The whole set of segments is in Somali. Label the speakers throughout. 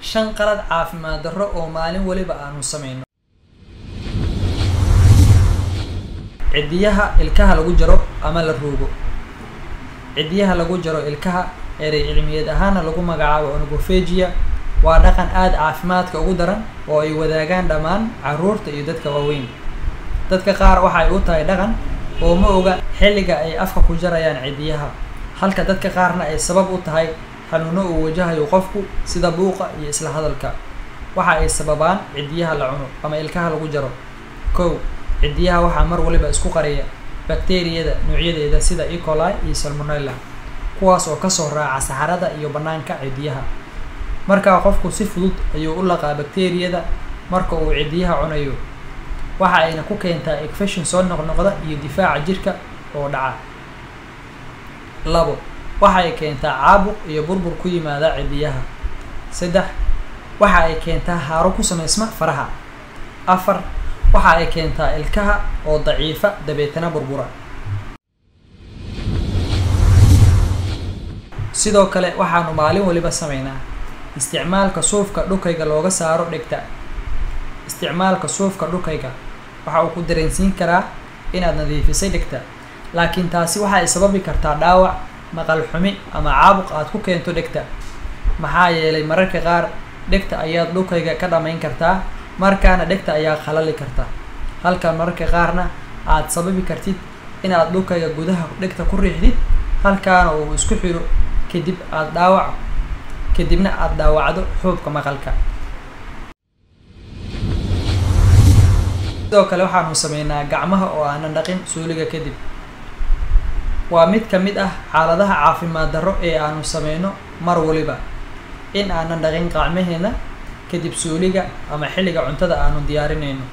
Speaker 1: shan qalad caafimaad darro oo maalin waliba aanu sameyno cidiyaha ilkaha lagu jaro ama la ruugo cidiyaha lagu jaro ilkaha erey cilmiyeed ahaana lagu magacaabo onogophagia waa dhaqan aada caafimaadka ugu daran oo ay wadaagaan dhammaan carruurta iyo dadka waaweyn. Dadka qaar waxa ay u tahay dhaqan oo ma oga xilliga ay afka ku jarayaan cidiyaha halka dadka qaarna ay sabab u tahay xanuuno uu wajahayo qofku sida buuqa iyo isla hadalka? Waxa ay sababaan cidiyaha la cuno ama ilkaha lagu jaro. Kow cidiyaha waxaa mar waliba isku qariya bakteriyada noocyadeeda sida ecolai iyo salmonella kuwaas oo ka soo raaca saxarada iyo banaanka cidiyaha markaa qofku si fudud ayuu u laqaa bakteriyada marka uu cidiyaha cunayo waxa ayna ku keentaa infection soo noqnoqda iyo difaaca jirka oo dhaca. Labo waxa ay keentaa caabuq iyo burbur ku yimaada cidiyaha. Saddex waxa ay keentaa haaro ku samaysma faraha. Afar waxa ay keentaa ilkaha oo daciifa dabeetana burbura. Sidoo kale waxaanu maalin waliba sameynaa isticmaalka suufka dhukayga looga saaro dhegta. Isticmaalka suufka dhukayga. Waxa uu ku dareensiin karaa inaad nadiifisay dhegta. Laakiin taasi waxa ay sababi kartaa dhaawac maqal xumi ama caabuq aad ku keento dhegta. Maxaa yeelay mararka qaar dhegta ayaad dhukayga ka dhamayn kartaa markaana dhegta ayaa khalali karta. Halka mararka qaarna aad sababi kartid inaad dhukayga gudaha dhegta ku riixdid halkaana uu isku xiro kadib aad dhaawac kadibna aada dhaawacdo xuubka maqalka. Sidoo kale waxaanu sameynaa gacmaha oo aanan dhaqin suuliga kadib waa mid ka mid ah xaaladaha caafimaad darro ee aanu sameyno mar waliba. In aanan dhaqin qacmaheena kadib suuliga ama xilliga cuntada aanu diyaarinayno.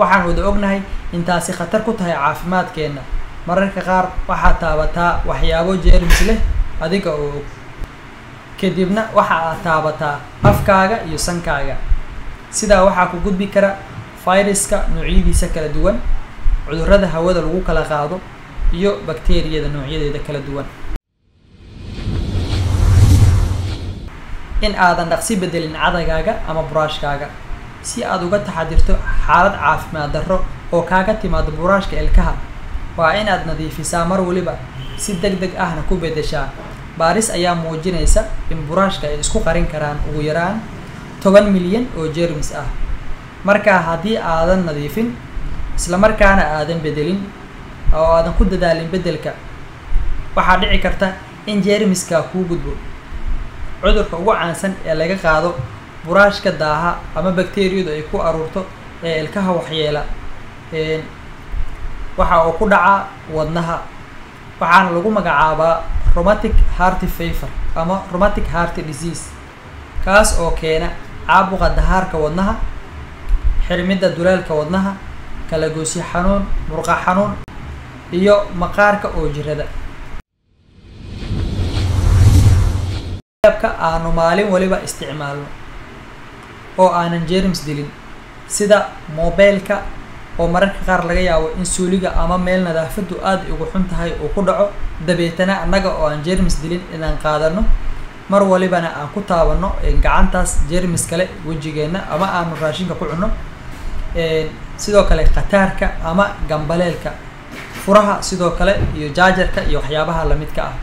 Speaker 1: Waxaan wada ognahay intaasi khatar ku tahay caafimaadkeenna. Mararka qaar waxaad taabataa waxyaabo jeermis leh adiga oo og. Kadibna waxa aad taabataa afkaaga iyo sankaaga. Sidaa waxaa ku gudbi kara fayraska noocyadiisa kala duwan cudurrada hawada lagu kala qaado iyo bakteriyada noocyadeeda kala duwan. In aadan dhaqsi bedelin cadagaaga ama buraashkaaga. Si aad uga taxadirto xaalad caafimaad darro oo kaaga timaado buraashka ilkaha waa inaad nadiifisaa mar waliba. Si deg deg ahna ku bedeshaa baaris ayaa muujinaysa in buraashka ay isku qarin karaan ugu yaraan toban milyan oo jermis ah. Markaa haddii aadan nadiifin islamarkaana aadan bedelin oo aadan ku dadaalin beddelka. Waxaa dhici karta in jermiska kuu gudbo. Cudurka ugu caansan ee laga qaado buraashka daaha ama bakteriyadu ay ku aruurto ee ilkaha waxyeela waxa uu ku dhacaa wadnaha. Waxaana lagu magacaabaa romatic hearty favor ama romatic hearty disease kaas oo keena caabuqa dahaarka wadnaha xirmidda duleelka wadnaha kalagoosyo xanuun murqa xanuun iyo maqaarka oo jirada. Ka aanu maalin waliba isticmaalno oo aanan jerms dilin sida mobeylka oo mararka qaar laga yaabo in suuliga ama meel nadaafadu aada ugu xun tahay uu ku dhaco. Dabeetana annaga oo aan jermis dilin inaan qaadano mar walibana aan ku taabano gacantaas jermis kale wejigeenna ama aanu raashinka ku cunno. Sidoo kale khataarka ama gambaleelka furaha sidoo kale iyo jaajarka iyo waxyaabaha lamidka ah